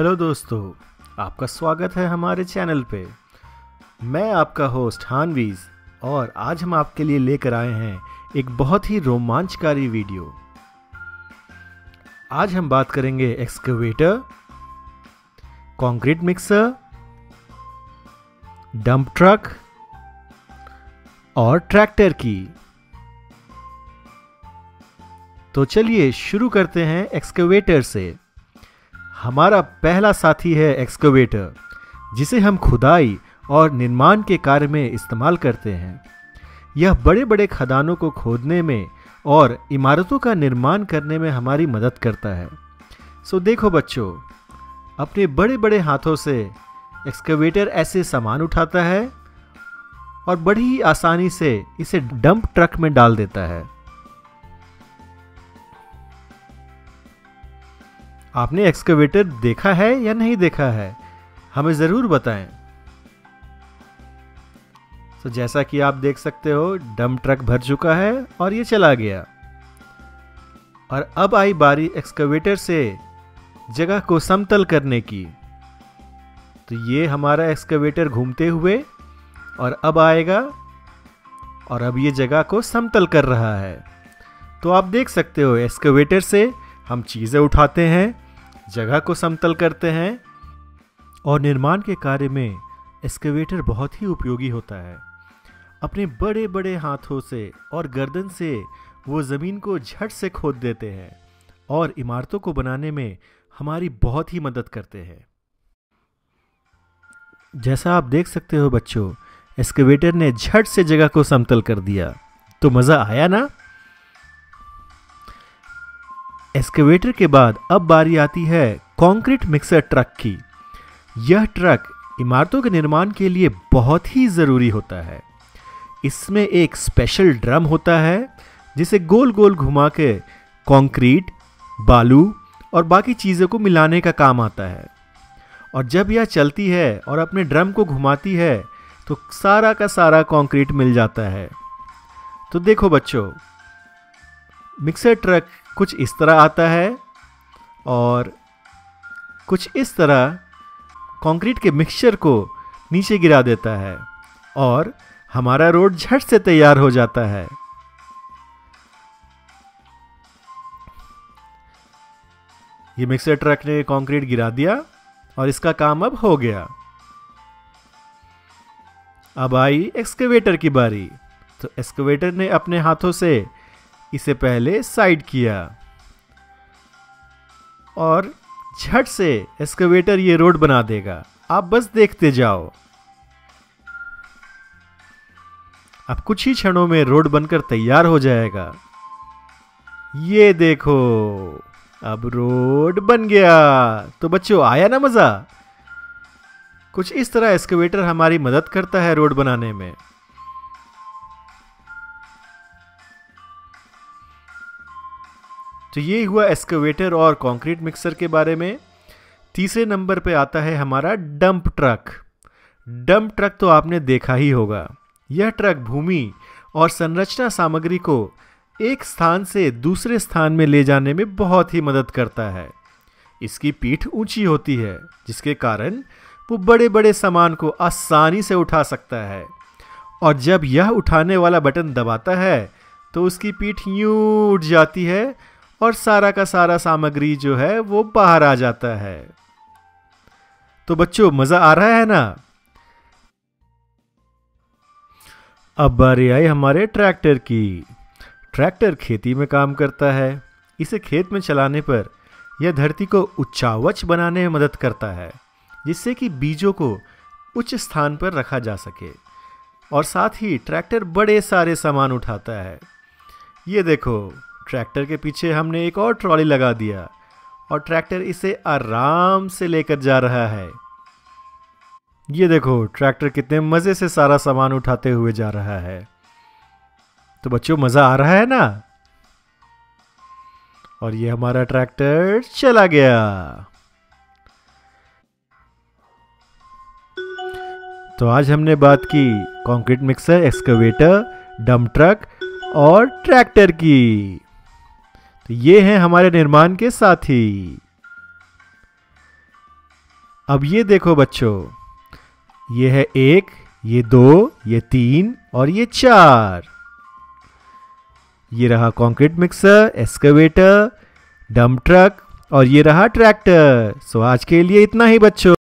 Hello दोस्तों, आपका स्वागत है हमारे चैनल पे। मैं आपका होस्ट हानवीज और आज हम आपके लिए लेकर आए हैं एक बहुत ही रोमांचकारी वीडियो। आज हम बात करेंगे excavator, concrete mixer, dump truck और ट्रैक्टर की। तो चलिए शुरू करते हैं एक्सकवेटर से। हमारा पहला साथी है एक्सकवेटर, जिसे हम खुदाई और निर्माण के कार्य में इस्तेमाल करते हैं। यह बड़े बड़े खदानों को खोदने में और इमारतों का निर्माण करने में हमारी मदद करता है। सो देखो बच्चों, अपने बड़े बड़े हाथों से एक्सकवेटर ऐसे सामान उठाता है और बड़ी ही आसानी से इसे डंप ट्रक में डाल देता है। आपने एक्सकवेटर देखा है या नहीं देखा है? हमें ज़रूर बताएँ। तो जैसा कि आप देख सकते हो डम ट्रक भर चुका है और ये चला गया। और अब आई बारी एक्सकवेटर से जगह को समतल करने की। तो ये हमारा एक्सकवेटर घूमते हुए और अब आएगा और अब ये जगह को समतल कर रहा है। तो आप देख सकते हो एक्सकवेटर से हम चीज़ें उठाते हैं, जगह को समतल करते हैं और निर्माण के कार्य में एक्सकवेटर बहुत ही उपयोगी होता है। अपने बड़े बड़े हाथों से और गर्दन से वो ज़मीन को झट से खोद देते हैं और इमारतों को बनाने में हमारी बहुत ही मदद करते हैं। जैसा आप देख सकते हो बच्चों एक्सकेवेटर ने झट से जगह को समतल कर दिया। तो मज़ा आया ना? एक्सकेवेटर के बाद अब बारी आती है कंक्रीट मिक्सर ट्रक की। यह ट्रक इमारतों के निर्माण के लिए बहुत ही ज़रूरी होता है। इसमें एक स्पेशल ड्रम होता है, जिसे गोल गोल घुमा के कंक्रीट बालू और बाकी चीज़ों को मिलाने का काम आता है। और जब यह चलती है और अपने ड्रम को घुमाती है तो सारा का सारा कंक्रीट मिल जाता है। तो देखो बच्चों मिक्सर ट्रक कुछ इस तरह आता है और कुछ इस तरह कंक्रीट के मिक्सचर को नीचे गिरा देता है और हमारा रोड झट से तैयार हो जाता है। ये मिक्सर ट्रक ने कंक्रीट गिरा दिया और इसका काम अब हो गया। अब आई एक्सकेवेटर की बारी। तो एक्सकेवेटर ने अपने हाथों से इसे पहले साइड किया। और झट से एक्सकेवेटर ये रोड बना देगा। आप बस देखते जाओ। अब कुछ ही क्षणों में रोड बनकर तैयार हो जाएगा। ये देखो, अब रोड बन गया। तो बच्चों, आया ना मज़ा? कुछ इस तरह एक्सकेवेटर हमारी मदद करता है रोड बनाने में। तो ये हुआ एक्सकेवेटर और कंक्रीट मिक्सर के बारे में। तीसरे नंबर पे आता है हमारा डंप ट्रक डंप ट्रक तो आपने देखा ही होगा। यह ट्रक भूमि और संरचना सामग्री को एक स्थान से दूसरे स्थान में ले जाने में बहुत ही मदद करता है। इसकी पीठ ऊँची होती है, जिसके कारण वो बड़े बड़े सामान को आसानी से उठा सकता है। और जब यह उठाने वाला बटन दबाता है तो उसकी पीठ यूँ उठ जाती है और सारा का सारा सामग्री जो है वो बाहर आ जाता है। तो बच्चों, मज़ा आ रहा है ना? अब बारी आई हमारे ट्रैक्टर की। ट्रैक्टर खेती में काम करता है। इसे खेत में चलाने पर यह धरती को उच्चावच बनाने में मदद करता है, जिससे कि बीजों को उच्च स्थान पर रखा जा सके। और साथ ही ट्रैक्टर बड़े सारे सामान उठाता है। ये देखो ट्रैक्टर के पीछे हमने एक और ट्रॉली लगा दिया और ट्रैक्टर इसे आराम से लेकर जा रहा है। ये देखो, ट्रैक्टर कितने मज़े से सारा सामान उठाते हुए जा रहा है। तो बच्चों, मज़ा आ रहा है ना? और ये हमारा ट्रैक्टर चला गया। तो आज हमने बात की concrete mixer, excavator dump truck और ट्रैक्टर की। तो ये हैं हमारे निर्माण के साथी। अब ये देखो बच्चों, ये है एक, ये दो, ये तीन और ये चार। ये रहा concrete mixer excavator dump truck और ये रहा ट्रैक्टर। सो आज के लिए इतना ही बच्चों।